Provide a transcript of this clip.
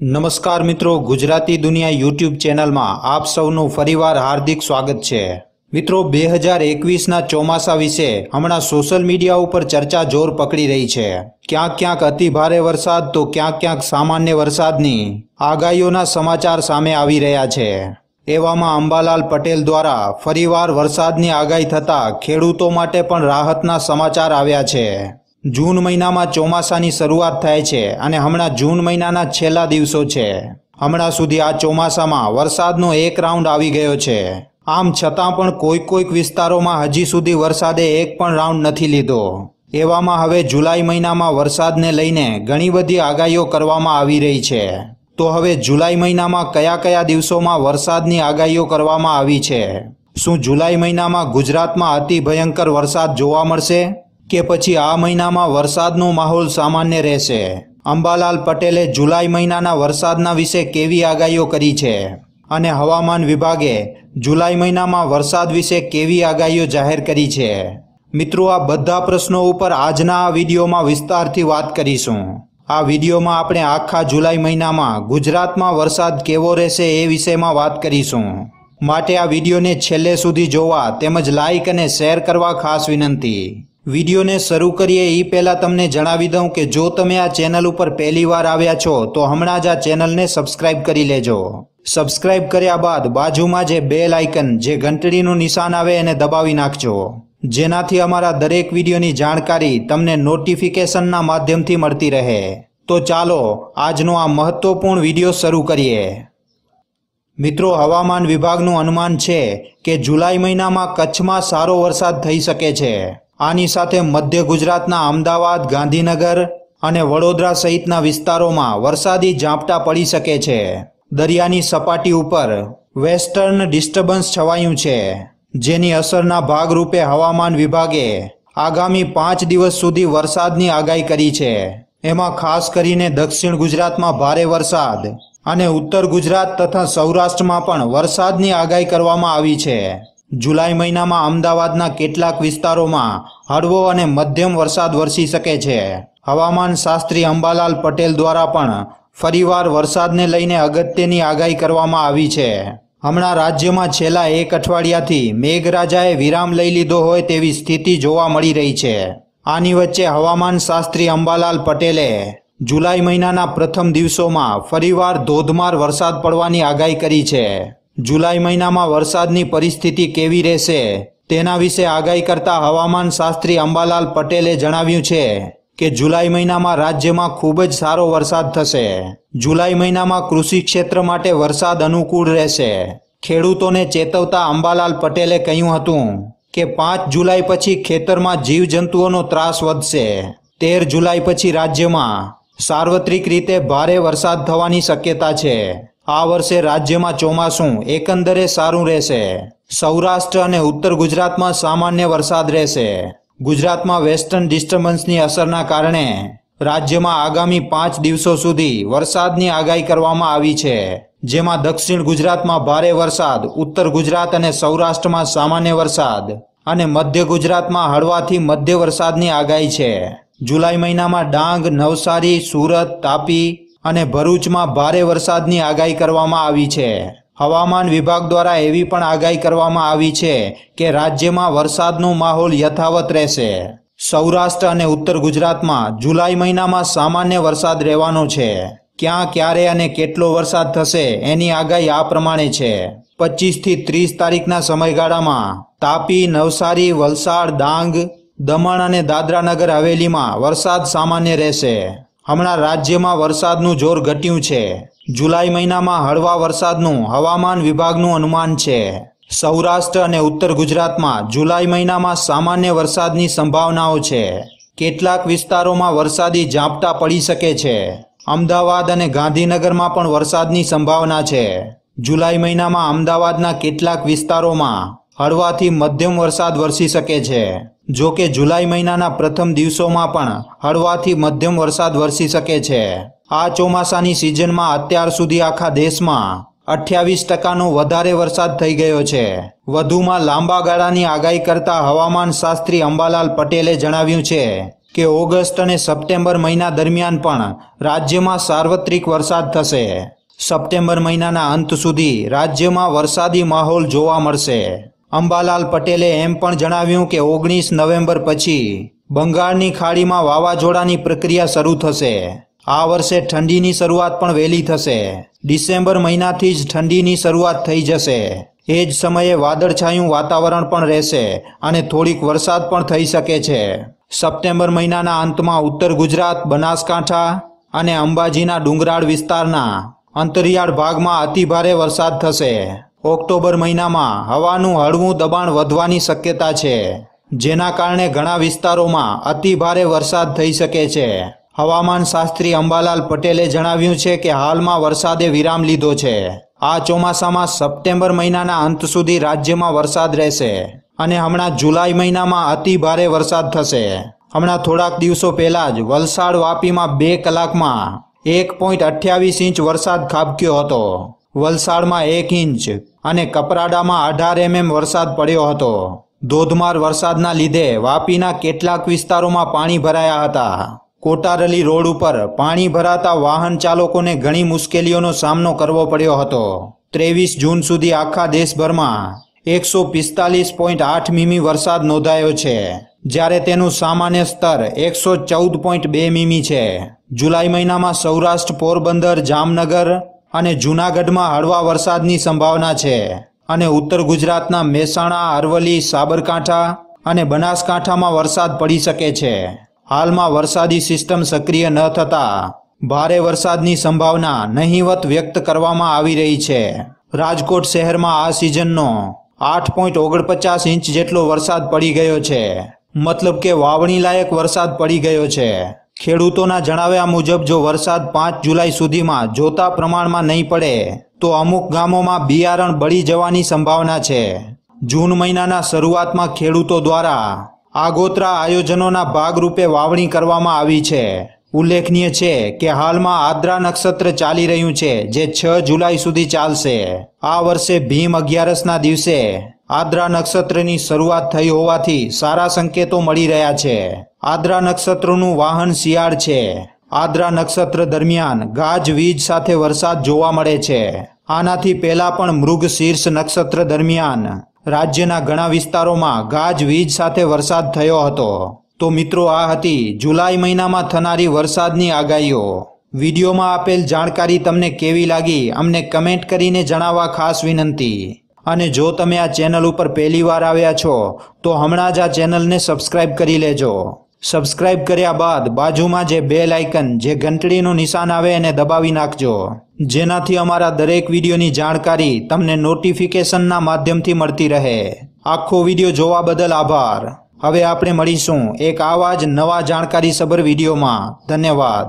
નમસ્કાર મિત્રો, ગુજરાતી દુનિયા યુટ્યુબ ચેનલમાં આપ સૌનું ફરીવાર હાર્દિક સ્વાગત છે. મિત્રો, બે હજાર એકવીસના ચોમાસા વિશે હમણાં સોશિયલ મીડિયા ઉપર ચર્ચા જોર પકડી રહી છે. ક્યાંક ક્યાંક અતિ ભારે વરસાદ તો ક્યાંક ક્યાંક સામાન્ય વરસાદની આગાહીઓના સમાચાર સામે આવી રહ્યા છે. એવામાં અંબાલાલ પટેલ દ્વારા ફરીવાર વરસાદની આગાહી થતાં ખેડૂતો માટે પણ રાહતના સમાચાર આવ્યા છે. જૂન મહિનામાં ચોમાસાની શરૂઆત થાય છે અને હમણાં જૂન મહિનાના છેલ્લા દિવસો છે. હમણાં સુધી આ ચોમાસામાં વરસાદનો એક રાઉન્ડ આવી ગયો છે. આમ છતાં પણ કોઈક કોઈક વિસ્તારોમાં હજી સુધી વરસાદે એક પણ રાઉન્ડ નથી લીધો. એવામાં હવે જુલાઈ મહિનામાં વરસાદને લઈને ઘણી બધી આગાહીઓ કરવામાં આવી રહી છે. તો હવે જુલાઈ મહિનામાં કયા કયા દિવસોમાં વરસાદની આગાહીઓ કરવામાં આવી છે? શું જુલાઈ મહિનામાં ગુજરાતમાં અતિ ભયંકર વરસાદ જોવા મળશે? કે પછી આ મહિનામાં વરસાદનો માહોલ સામાન્ય રહેશે. અંબાલાલ પટેલે જુલાઈ મહિનાના વરસાદના વિશે કેવી આગાહીઓ કરી છે? અને હવામાન વિભાગે જુલાઈ મહિનામાં વરસાદ વિશે કેવી આગાહીઓ જાહેર કરી છે? મિત્રો, આ બધા પ્રશ્નો ઉપર આજના આ વિડીયોમાં વિસ્તારથી વાત કરીશું. આ વિડીયોમાં આપણે આખા જુલાઈ મહિનામાં ગુજરાતમાં વરસાદ કેવો રહેશે એ વિષયમાં વાત કરીશું. માટે આ વિડીયોને છેલ્લે સુધી જોવા તેમજ લાઇક અને શેર કરવા ખાસ વિનંતી. વિડીયોને શરૂ કરીએ એ પહેલાં તમને જણાવી દઉં કે જો તમે આ ચેનલ ઉપર પહેલી વાર આવ્યા છો, તો હમણાં જ આ ચેનલને સબસ્ક્રાઇબ કરી લેજો. સબસ્ક્રાઇબ કર્યા બાદ બાજુમાં જે બેલ આઇકન, જે ઘંટડીનું નિશાન આવે એને દબાવી નાખજો. જેનાથી અમારા દરેક વિડીયોની જાણકારી તમને નોટિફિકેશનના માધ્યમથી મળતી રહે. તો ચાલો, આજનો આ મહત્વપૂર્ણ વીડિયો શરૂ કરીએ. મિત્રો, હવામાન વિભાગનું અનુમાન છે કે જુલાઈ મહિનામાં કચ્છમાં સારો વરસાદ થઈ શકે છે. આની સાથે મધ્ય ગુજરાતના અમદાવાદ, ગાંધીનગર અને વડોદરા સહિતના વિસ્તારોમાં વરસાદી ઝાપટા પડી શકે છે. દરિયાની સપાટી ઉપર વેસ્ટર્ન ડિસ્ટર્બન્સ છવાયું છે, જેની અસરના ભાગરૂપે હવામાન વિભાગે આગામી પાંચ દિવસ સુધી વરસાદની આગાહી કરી છે. એમાં ખાસ કરીને દક્ષિણ ગુજરાતમાં ભારે વરસાદ અને ઉત્તર ગુજરાત તથા સૌરાષ્ટ્રમાં પણ વરસાદની આગાહી કરવામાં આવી છે. જુલાઈ મહિનામાં અમદાવાદના કેટલાક વિસ્તારોમાં હળવો અને મધ્યમ વરસાદ વરસી શકે છે. હવામાન શાસ્ત્રી અંબાલાલ પટેલ દ્વારા પણ ફરીવાર વરસાદને લઈને અગત્યની આગાહી કરવામાં આવી છે. હમણાં રાજ્યમાં છેલ્લા એક અઠવાડિયાથી મેઘરાજાએ વિરામ લઈ લીધો હોય તેવી સ્થિતિ જોવા મળી રહી છે. આની વચ્ચે હવામાન શાસ્ત્રી અંબાલાલ પટેલે જુલાઈ મહિનાના પ્રથમ દિવસોમાં ફરીવાર ધોધમાર વરસાદ પડવાની આગાહી કરી છે. જુલાઈ મહિનામાં વરસાદની પરિસ્થિતિ કેવી રહેશે તેના વિશે આગાહી કરતા હવામાન શાસ્ત્રી અંબાલાલ પટેલે જણાવ્યું છે કે જુલાઈ મહિનામાં રાજ્યમાં ખૂબ જ સારો વરસાદ થશે. જુલાઈ મહિનામાં કૃષિ ક્ષેત્ર માટે વરસાદ અનુકૂળ રહેશે. ખેડૂતોને ચેતવતા અંબાલાલ પટેલે કહ્યું હતું કે પાંચ જુલાઈ પછી ખેતરમાં જીવજંતુઓનો ત્રાસ વધશે. તેર જુલાઈ પછી રાજ્યમાં સાર્વત્રિક રીતે ભારે વરસાદ થવાની શક્યતા છે. આ વર્ષે રાજ્યમાં ચોમાસું એકંદરે સારું રહેશે. સૌરાષ્ટ્ર અને ઉત્તર ગુજરાતમાં સામાન્ય વરસાદ રહેશે. ગુજરાતમાં વેસ્ટર્ન ડિસ્ટર્બન્સની અસરના કારણે રાજ્યમાં આગામી પાંચ દિવસો સુધી વરસાદની આગાહી કરવામાં આવી છે. જેમાં દક્ષિણ ગુજરાતમાં ભારે વરસાદ, ઉત્તર ગુજરાત અને સૌરાષ્ટ્રમાં સામાન્ય વરસાદ અને મધ્ય ગુજરાતમાં હળવાથી મધ્ય વરસાદની આગાહી છે. જુલાઈ મહિનામાં ડાંગ, નવસારી, સુરત, તાપી અને ભરૂચમાં ભારે વરસાદની આગાહી કરવામાં આવી છે. હવામાન વિભાગ દ્વારા એવી પણ આગાહી કરવામાં આવી છે કે રાજ્યમાં વરસાદનો માહોલ યથાવત રહેશે. સૌરાષ્ટ્ર અને ઉત્તર ગુજરાતમાં જુલાઈ મહિનામાં સામાન્ય વરસાદ રહેવાનો છે. ક્યાં, ક્યારે અને કેટલો વરસાદ થશે એની આગાહી આ પ્રમાણે છે. પચીસથી ત્રીસ તારીખના સમયગાળામાં તાપી, નવસારી, વલસાડ, ડાંગ, દમણ અને દાદરાનગર હવેલીમાં વરસાદ સામાન્ય રહેશે. હમણાં રાજ્યમાં વરસાદનું જોર ઘટ્યું છે. જુલાઈ મહિનામાં હળવા વરસાદનું હવામાન વિભાગનું અનુમાન છે. સૌરાષ્ટ્ર અને ઉત્તર ગુજરાતમાં જુલાઈ મહિનામાં સામાન્ય વરસાદની સંભાવનાઓ છે. કેટલાક વિસ્તારોમાં વરસાદી ઝાપટા પડી શકે છે. અમદાવાદ અને ગાંધીનગરમાં પણ વરસાદની સંભાવના છે. જુલાઈ મહિનામાં અમદાવાદના કેટલાક વિસ્તારોમાં હળવાથી મધ્યમ વરસાદ વરસી શકે છે. જો કે જુલાઈ મહિનાના પ્રથમ દિવસોમાં પણ હળવાથી મધ્યમ વરસાદ વરસી શકે છે. આ ચોમાસાની સિઝનમાં અત્યાર સુધી આખા દેશમાં અઠ્યાવીસ ટકાનો વધારે વરસાદ થઈ ગયો છે. વધુમાં લાંબા ગાળાની આગાહી કરતા હવામાન શાસ્ત્રી અંબાલાલ પટેલે જણાવ્યું છે કે ઓગસ્ટ અને સપ્ટેમ્બર મહિના દરમિયાન પણ રાજ્યમાં સાર્વત્રિક વરસાદ થશે. સપ્ટેમ્બર મહિનાના અંત સુધી રાજ્યમાં વરસાદી માહોલ જોવા મળશે. અંબાલાલ પટેલે એમ પણ જણાવ્યું કે ઓગણીસ નવેમ્બર પછી બંગાળની ખાડીમાં વાવાઝોડાની પ્રક્રિયા શરૂ થશે. આ વર્ષે ઠંડીની શરૂઆત પણ વહેલી થશે. ડિસેમ્બર મહિનાથી જ ઠંડીની શરૂઆત થઈ જશે. એ જ સમયે વાદળછાયું વાતાવરણ પણ રહેશે અને થોડીક વરસાદ પણ થઈ શકે છે. સપ્ટેમ્બર મહિનાના અંતમાં ઉત્તર ગુજરાત, બનાસકાંઠા અને અંબાજીના ડુંગરાળ વિસ્તારના અંતરિયાળ ભાગમાં અતિભારે વરસાદ થશે. ઓક્ટોબર મહિનામાં હવાનું હળવું દબાણ વધવાની શક્યતા છે, જેના કારણે ઘણા વિસ્તારોમાં અતિભારે વરસાદ થઈ શકે છે. હવામાન શાસ્ત્રી અંબાલાલ પટેલે જણાવ્યું છે કે હાલમાં વરસાદે વિરામ લીધો છે. આ ચોમાસામાં સપ્ટેમ્બર મહિનાના અંત સુધી રાજ્યમાં વરસાદ રહેશે અને હમણાં જુલાઈ મહિનામાં અતિ ભારે વરસાદ થશે. હમણાં થોડાક દિવસો પહેલા જ વલસાડ વાપીમાં બે કલાકમાં એક પોઈન્ટ અઠ્યાવીસ ઇંચ વરસાદ ખાબક્યો હતો. વલસાડમાં એક ઇંચ અને કપરાડામાં અઢાર એમએમ વરસાદ પડ્યો હતો. ધોધમાર વરસાદના લીધે વાપીના કેટલાક વિસ્તારોમાં પાણી ભરાયા હતા. કોટારલી રોડ ઉપર પાણી ભરાતા વાહન ચાલકોને ઘણી મુશ્કેલીઓનો સામનો કરવો પડ્યો હતો. ત્રેવીસ જૂન સુધી આખા દેશભરમાં એકસો પિસ્તાલીસ પોઈન્ટ આઠ મીમી વરસાદ નોંધાયો છે, જ્યારે તેનું સામાન્ય સ્તર એકસો ચૌદ પોઈન્ટ બે મીમી છે. જુલાઈ મહિનામાં સૌરાષ્ટ્ર પોરબંદર, જામનગર અને જૂનાગઢમાં હળવા વરસાદની સંભાવના છે. અને ઉત્તર ગુજરાતના મહેસાણા, અરવલ્લી, સાબરકાંઠા અને બનાસકાંઠામાં વરસાદ પડી શકે છે. હાલમાં વરસાદી સિસ્ટમ સક્રિય ન થતા ભારે વરસાદની સંભાવના નહીવત વ્યક્ત કરવામાં આવી રહી છે. રાજકોટ શહેરમાં આ સિઝનનો આઠ પોઈન્ટ ઓગણપચાસ ઇંચ જેટલો વરસાદ પડી ગયો છે. મતલબ કે વાવણી લાયક વરસાદ પડી ગયો છે. ખેડૂતોના જણાવ્યા મુજબ, જો વરસાદ પાંચ જુલાઈ સુધીમાં જોતા પ્રમાણમાં નહીં પડે, તો અમુક ગામોમાં બિયારણ બળી જવાની સંભાવના છે. જૂન મહિનાના શરૂઆતમાં ખેડૂતો દ્વારા આગોતરા આયોજનોના ભાગરૂપે વાવણી કરવામાં આવી છે. ઉલ્લેખનીય છે કે હાલમાં આદ્રા નક્ષત્ર ચાલી રહ્યું છે, જે છ જુલાઈ સુધી ચાલશે. આ વર્ષે ભીમ અગિયારસના દિવસે આદ્રા નક્ષત્રની શરૂઆત થઈ હોવાથી સારા સંકેતો મળી રહ્યા છે. આદ્રા નક્ષત્રનું વાહન શિયાળ છે. આદ્રા નક્ષત્ર દરમિયાન ગાજ વીજ સાથે વરસાદ જોવા મળે છે. આનાથી પહેલા પણ મૃગ શીર્ષ નક્ષત્ર દરમિયાન રાજ્યના ઘણા વિસ્તારોમાં ગાજ વીજ સાથે વરસાદ થયો હતો. તો મિત્રો, આ હતી જુલાઈ મહિનામાં થનારી વરસાદની આગાહીઓ. વિડીયોમાં આપેલ જાણકારી તમને કેવી લાગી, અમને કમેન્ટ કરીને જણાવવા ખાસ વિનંતી. અને જો તમે આ ચેનલ ઉપર પહેલીવાર આવ્યા છો, તો હમણાં જ આ ચેનલને સબસ્ક્રાઇબ કરી લેજો. સબસ્ક્રાઇબ કર્યા બાદ બાજુમાં જે બેલ આઇકન જે ઘંટડીનું નિશાન આવે એને દબાવી નાખજો. જેનાથી અમારા દરેક વિડીયોની જાણકારી તમને નોટિફિકેશનના માધ્યમથી મળતી રહે. આખો વીડિયો જોવા બદલ આભાર. હવે આપણે મળીશું એક આવા જ નવા જાણકારી સભર વિડીયોમાં. ધન્યવાદ.